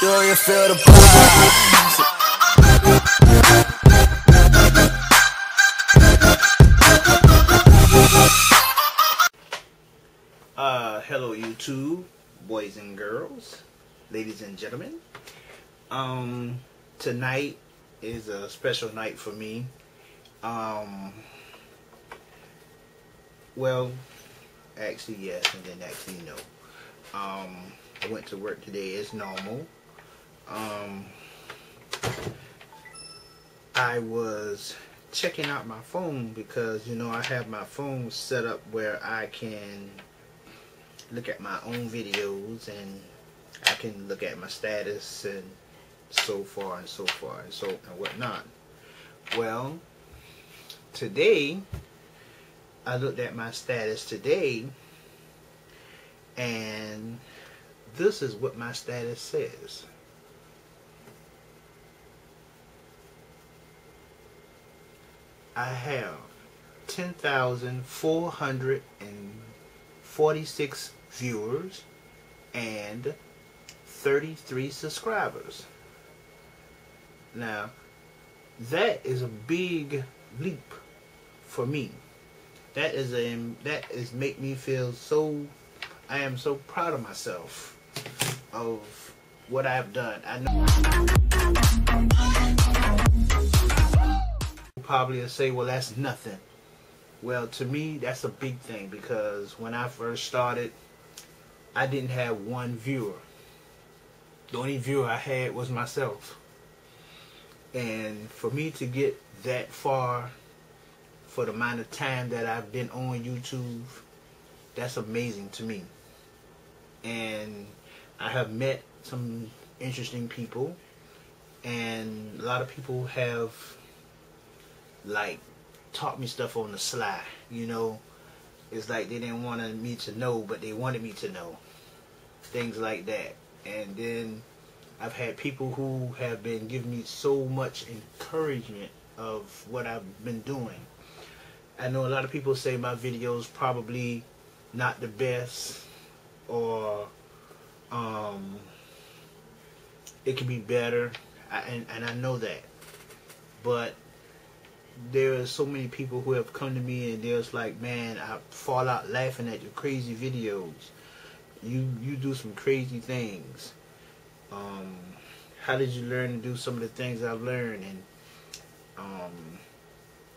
Do you feel the? Uh, hello YouTube, boys and girls, ladies and gentlemen. Um, tonight is a special night for me. Um, well, actually yes, and then actually no. Um, I went to work today as normal. Um, I was checking out my phone because you know I have my phone set up where I can look at my own videos and I can look at my status and so far and so far and so and whatnot. Well, today I looked at my status today and this is what my status says. I have 10,446 viewers and 33 subscribers. Now, that is a big leap for me. That is a that is make me feel so I am so proud of myself of what I've done. I know probably say, well, that's nothing. Well, to me, that's a big thing because when I first started, I didn't have one viewer. The only viewer I had was myself. And for me to get that far for the amount of time that I've been on YouTube, that's amazing to me. And I have met some interesting people, and a lot of people have like taught me stuff on the sly. You know, it's like they didn't want me to know, but they wanted me to know things like that. And then I've had people who have been giving me so much encouragement of what I've been doing. I know a lot of people say my videos probably not the best or um, it can be better I, and, and I know that but there are so many people who have come to me and they're just like man I fall out laughing at your crazy videos you you do some crazy things um, how did you learn to do some of the things I've learned and um,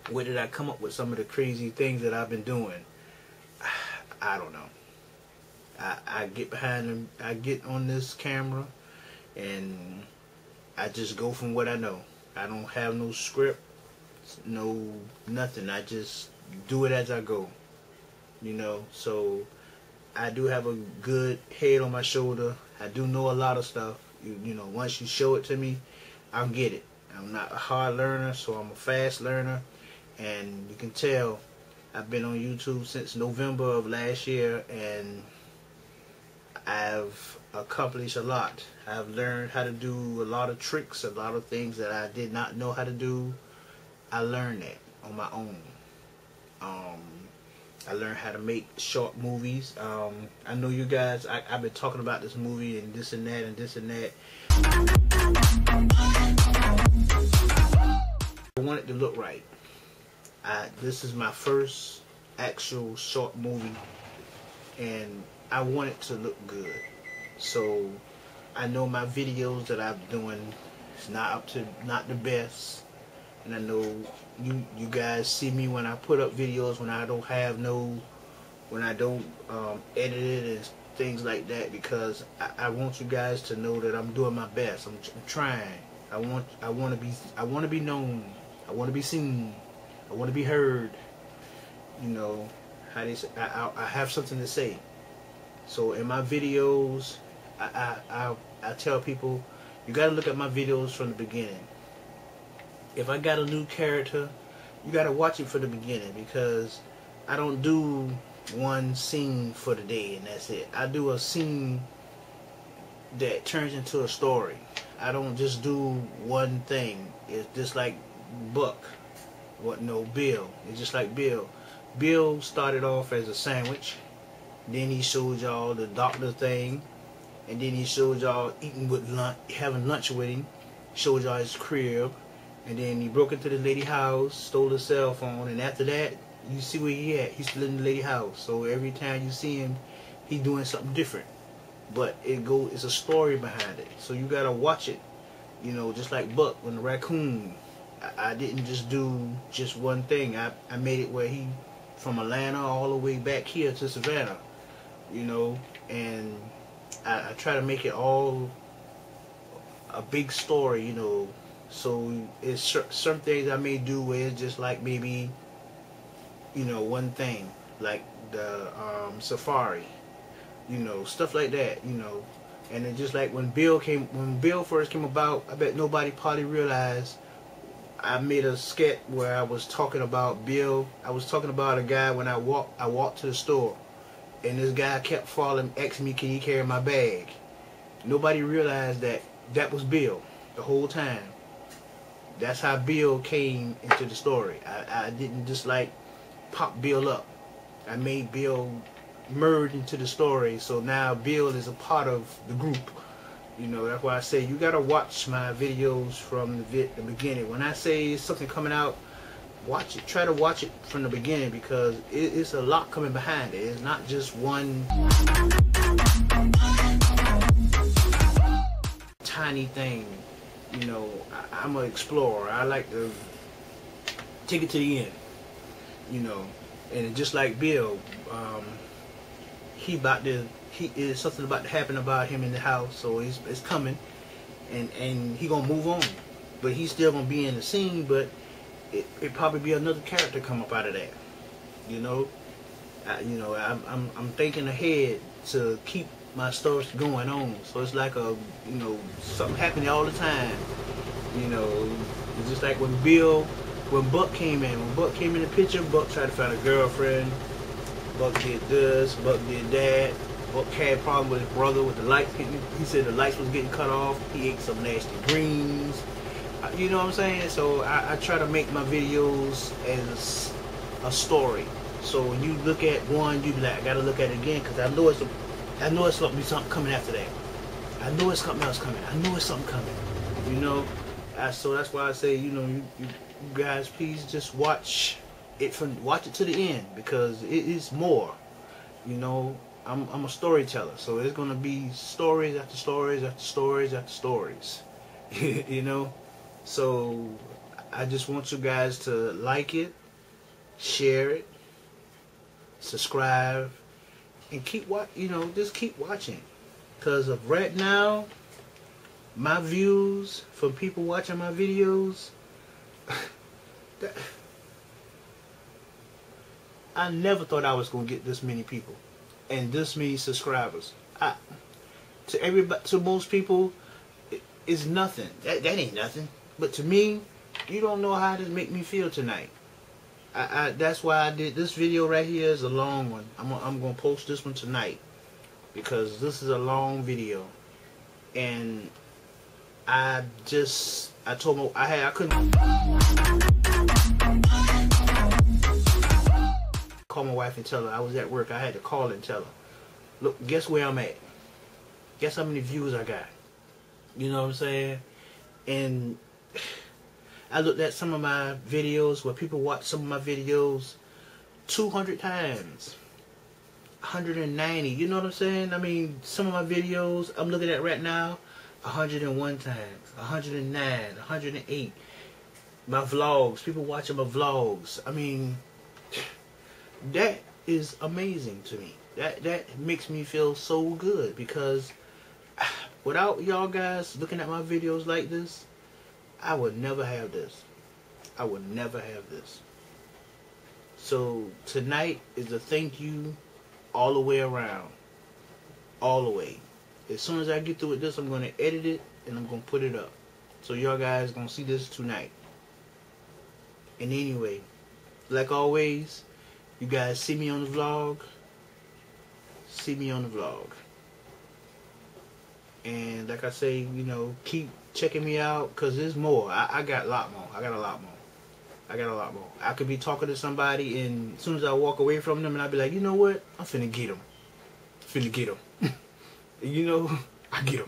where did I come up with some of the crazy things that I've been doing? I don't know. I, I get behind them, I get on this camera, and I just go from what I know. I don't have no script, no nothing. I just do it as I go. You know, so I do have a good head on my shoulder. I do know a lot of stuff. You, you know, once you show it to me, I'll get it. I'm not a hard learner, so I'm a fast learner and you can tell I've been on YouTube since November of last year and I've accomplished a lot. I've learned how to do a lot of tricks, a lot of things that I did not know how to do. I learned that on my own. Um, I learned how to make short movies. Um, I know you guys, I, I've been talking about this movie and this and that and this and that. I want it to look right. I, this is my first actual short movie and I want it to look good. So I know my videos that I'm doing is not up to not the best. And I know you you guys see me when I put up videos when I don't have no when I don't um, edit it and things like that because I, I, want you guys to know that I'm doing my best. I'm, I'm trying. I want I want to be I want to be known. I want to be seen. I want to be heard. You know, how they say, I, I, I have something to say. So in my videos, I, I, I, I tell people, you got to look at my videos from the beginning. If I got a new character, you got to watch it from the beginning because I don't do one scene for the day and that's it. I do a scene that turns into a story. I don't just do one thing. It's just like Buck what no Bill. It's just like Bill. Bill started off as a sandwich. Then he showed y'all the doctor thing. and then he showed y'all eating with lunch, having lunch with him, showed y'all his crib, and then he broke into the lady house, stole the cell phone, and after that, you see where he at. He's still in the lady house. So every time you see him, he doing something different. But it go, it's a story behind it. So you gotta watch it. You know, just like Buck when the raccoon. I, I didn't just do just one thing. I, I made it where he from Atlanta all the way back here to Savannah. You know, and I, I try to make it all a big story. You know, so it's some things I may do where it's just like maybe, you know, one thing like the um, safari, you know, stuff like that. You know, and then just like when Bill came, when Bill first came about, I bet nobody probably realized I made a sketch where I was talking about Bill. I was talking about a guy when I walked I walked to the store and this guy kept falling asking me can he carry my bag. Nobody realized that that was Bill the whole time. That's how Bill came into the story. I, I didn't just like pop Bill up. I made Bill merge into the story so now Bill is a part of the group. You know, that's why I say you gotta watch my videos from the, the beginning. When I say something coming out, watch it. Try to watch it from the beginning because it, it's a lot coming behind it. It's not just one tiny thing. You know, I, I'm an explorer. I like to take it to the end. You know, and just like Bill, um, he about to he is something about to happen about him in the house, so it's it's coming, and and he gonna move on, but he's still gonna be in the scene, but it it probably be another character come up out of that, you know, I, you know I'm I'm I'm thinking ahead to keep my stories going on, so it's like a you know something happening all the time, you know, it's just like when Bill. When Buck came in, when Buck came in the picture, Buck tried to find a girlfriend. Buck did this, Buck did that. Buck had a problem with his brother with the lights. He said the lights was getting cut off. He ate some nasty greens. Uh, you know what I'm saying? So I, I try to make my videos as a story. So when you look at one, you be like, I gotta look at it again because I know it's a, I know it's gonna be something coming after that. I know it's something else coming. I know it's something coming. You know, I, so that's why I say, you know, you, you guys, please just watch it from watch it to the end because it is more. You know, I'm, I'm a storyteller, so it's gonna be stories after stories after stories after stories. you know, so I just want you guys to like it, share it, subscribe, and keep what you know. Just keep watching, cause of right now, my views from people watching my videos. that, I never thought I was gonna get this many people and this many subscribers. I, to everybody, to most people, it, it's nothing. That, that ain't nothing. But to me, you don't know how to make me feel tonight. I, I, that's why I did this video right here is a long one. I'm, I'm going to post this one tonight because this is a long video. And I just, I told my, I had, I couldn't call my wife and tell her I was at work. I had to call and tell her, look, guess where I'm at? Guess how many views I got? You know what I'm saying? And I looked at some of my videos where people watch some of my videos 200 times. 190. You know what I'm saying? I mean, some of my videos I'm looking at right now, 101 times, 109, 108. My vlogs, people watching my vlogs. I mean, that is amazing to me. That that makes me feel so good because without y'all guys looking at my videos like this, I would never have this. I would never have this. So tonight is a thank you all the way around. All the way. As soon as I get through with this, I'm going to edit it and I'm going to put it up. So y'all guys going to see this tonight. And anyway, like always, you guys see me on the vlog. See me on the vlog. And like I say, you know, keep checking me out because there's more. I, I got a lot more. I got a lot more. I got a lot more. I could be talking to somebody and as soon as I walk away from them and I'd be like, you know what? I'm finna get them. Finna get them. you know? I get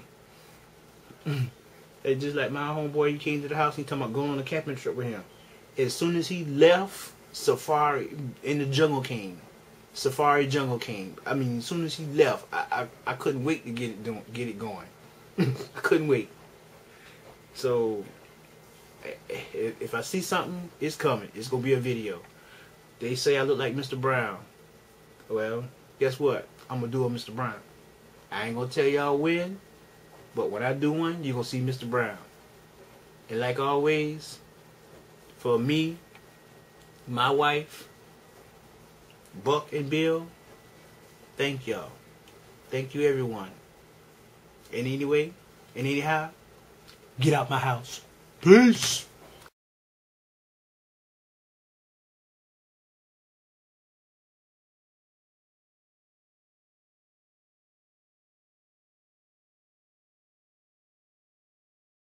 him. It's just like my homeboy, he came to the house, he talking about going on a camping trip with him. As soon as he left, Safari in the jungle came. Safari Jungle came. I mean, as soon as he left, I I, I couldn't wait to get it get it going. I couldn't wait. So, if I see something, it's coming. It's gonna be a video. They say I look like Mr. Brown. Well, guess what? I'm gonna do a Mr. Brown. I ain't gonna tell y'all when, but when I do one, you're gonna see Mr. Brown. And like always, for me, my wife, Buck and Bill, thank y'all. Thank you everyone. And anyway, and anyhow, get out my house. Peace.